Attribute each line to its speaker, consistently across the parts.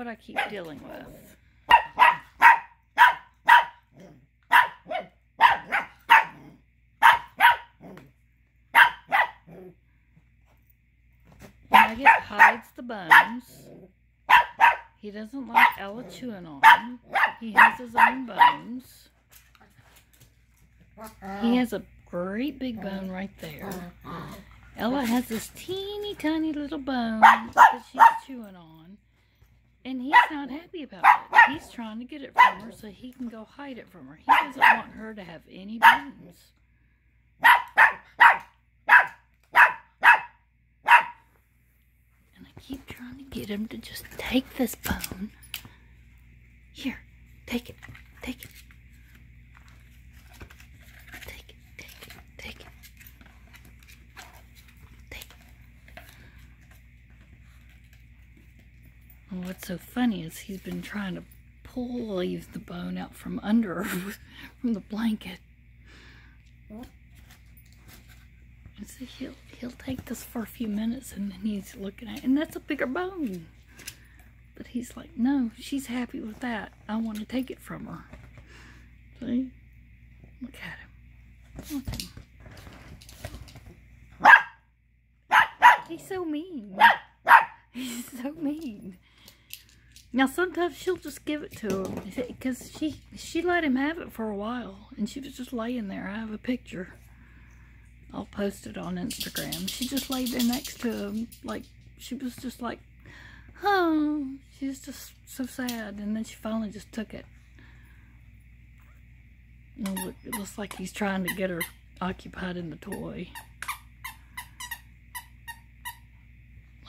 Speaker 1: what I keep dealing with. Nugget hides the bones. He doesn't like Ella chewing on them. He has his own bones. He has a great big bone right there. Ella has this teeny tiny little bone that she's chewing on. And he's not happy about it. He's trying to get it from her so he can go hide it from her. He doesn't want her to have any bones. And I keep trying to get him to just take this bone. Here, take it, take it. Take it, take it, take it. Take it. What's so funny is he's been trying to pull the bone out from under from the blanket. So he'll he'll take this for a few minutes and then he's looking at and that's a bigger bone. But he's like, no, she's happy with that. I want to take it from her. See? Look at him. Look at him. He's so mean. He's so mean. Now sometimes she'll just give it to him because she she let him have it for a while and she was just laying there. I have a picture. I'll post it on Instagram. She just laid there next to him like she was just like, oh, she was just so sad and then she finally just took it. It looks like he's trying to get her occupied in the toy.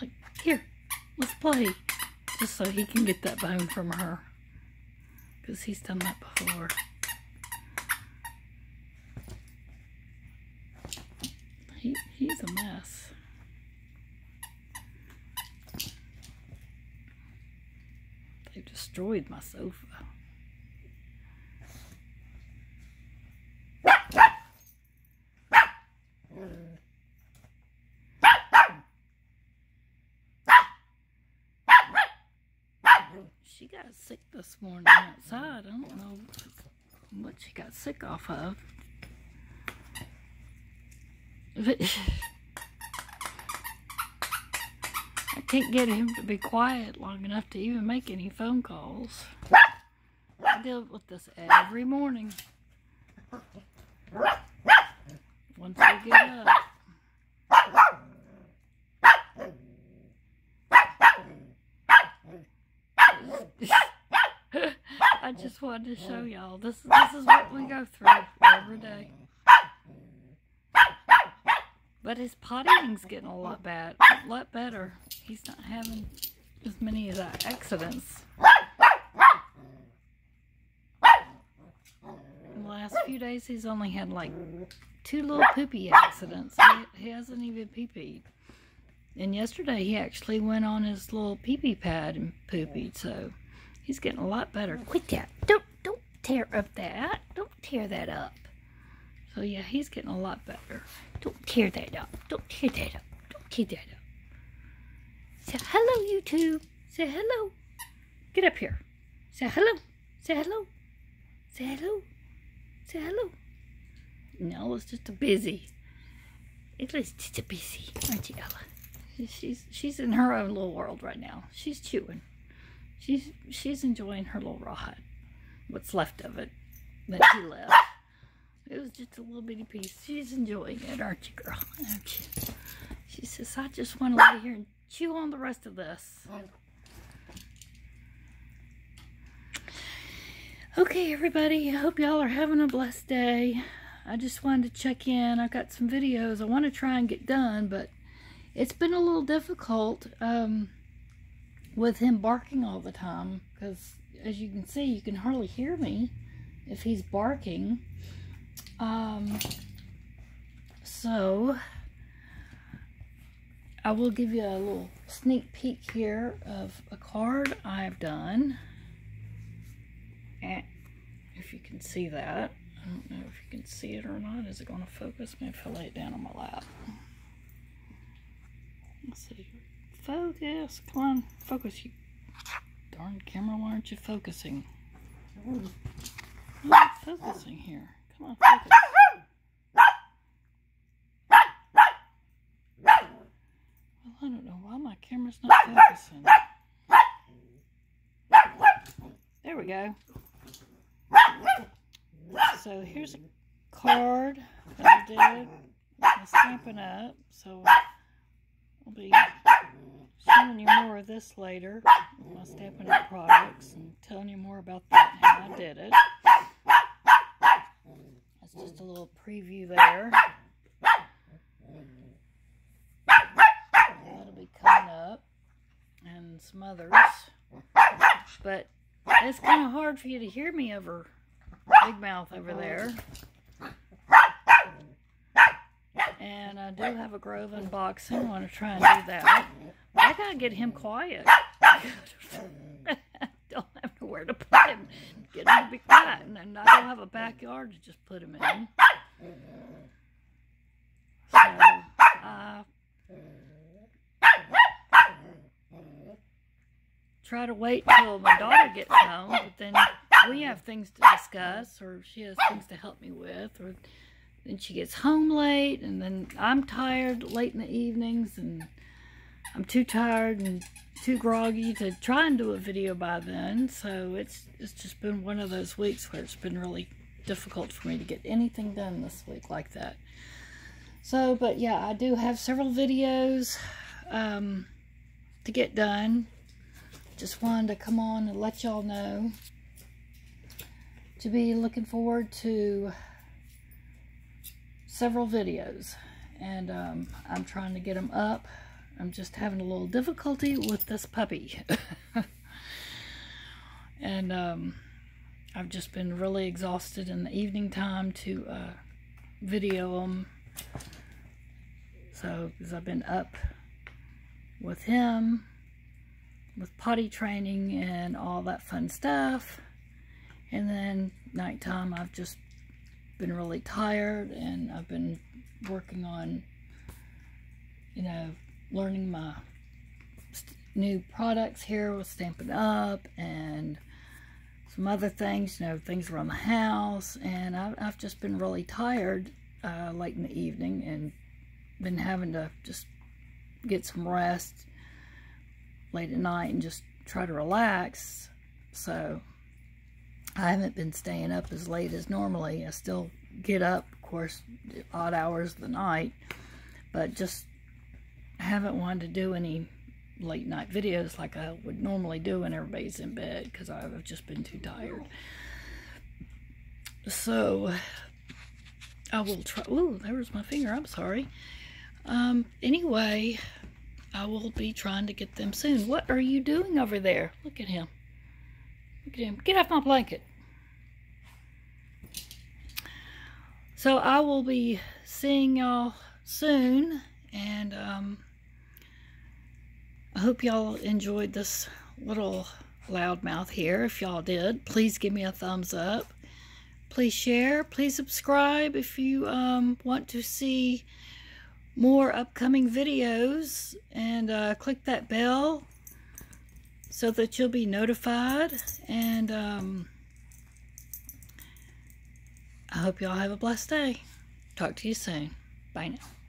Speaker 1: Like, here, let's play just so he can get that bone from her. Because he's done that before. He, he's a mess. They've destroyed my sofa. She got sick this morning outside. I don't know what she got sick off of. I can't get him to be quiet long enough to even make any phone calls. I deal with this every morning. Once we get up. I just wanted to show y'all. This this is what we go through every day. But his pottying's getting a lot bad, a lot better. He's not having as many as accidents. In the last few days, he's only had like two little poopy accidents. He, he hasn't even pee-peed. And yesterday, he actually went on his little pee-pee pad and poopied, so he's getting a lot better. Quit that. Don't, don't tear up that. Don't tear that up. So yeah, he's getting a lot better. Don't tear that up. Don't tear that up. Don't tear that up. Say hello, YouTube. Say hello. Get up here. Say hello. Say hello. Say hello. Say hello. No, it's just a busy. Ella's just a busy, aren't you, Ella? She's she's in her own little world right now. She's chewing. She's she's enjoying her little rawhide. What's left of it that she left. It was just a little bitty piece. She's enjoying it, aren't you, girl? Aren't you? She says, I just want to lay here and chew on the rest of this. Okay, everybody. I hope y'all are having a blessed day. I just wanted to check in. I've got some videos I want to try and get done, but it's been a little difficult um, with him barking all the time because, as you can see, you can hardly hear me if he's barking. Um, so, I will give you a little sneak peek here of a card I've done. And if you can see that. I don't know if you can see it or not. Is it going to focus? Maybe if I lay it down on my lap. Let's see. Focus. Come on. Focus you. Darn camera, why aren't you focusing? Not focusing here. Come on, focus. I don't know why my camera's not focusing. There we go. So here's a card that I did. I'm Stampin' Up. So I'll be showing you more of this later. My Stampin' Up products and telling you more about that and how I did it. That's just a little preview there. That'll be coming up. And some others. But it's kind of hard for you to hear me over Big Mouth over there. And I do have a Grove unboxing. I want to try and do that. I gotta get him quiet. don't have nowhere to put him. Get him to be quiet. And I don't have a backyard to just put him in. So, uh, try to wait till my daughter gets home, but then we have things to discuss, or she has things to help me with, or then she gets home late, and then I'm tired late in the evenings, and I'm too tired and too groggy to try and do a video by then. So it's it's just been one of those weeks where it's been really difficult for me to get anything done this week like that. So, but yeah, I do have several videos um, to get done just wanted to come on and let y'all know to be looking forward to several videos and um, I'm trying to get them up. I'm just having a little difficulty with this puppy. And um, I've just been really exhausted in the evening time to uh, video them so because I've been up with him with potty training and all that fun stuff. And then nighttime, I've just been really tired and I've been working on, you know, learning my new products here with Stampin' Up and some other things, you know, things around the house. And I've, I've just been really tired uh, late in the evening and been having to just get some rest late at night and just try to relax. So I haven't been staying up as late as normally. I still get up, of course, odd hours of the night, but just haven't wanted to do any late night videos like I would normally do when everybody's in bed because I've just been too tired. So I will try. Ooh, there was my finger. I'm sorry. Um, anyway, I will be trying to get them soon. What are you doing over there? Look at him. Look at him. Get off my blanket. So I will be seeing y'all soon. And um, I hope y'all enjoyed this little loudmouth here. If y'all did, please give me a thumbs up. Please share. Please subscribe if you um, want to see more upcoming videos and uh, click that bell so that you'll be notified and um, I hope y'all have a blessed day. Talk to you soon. Bye now.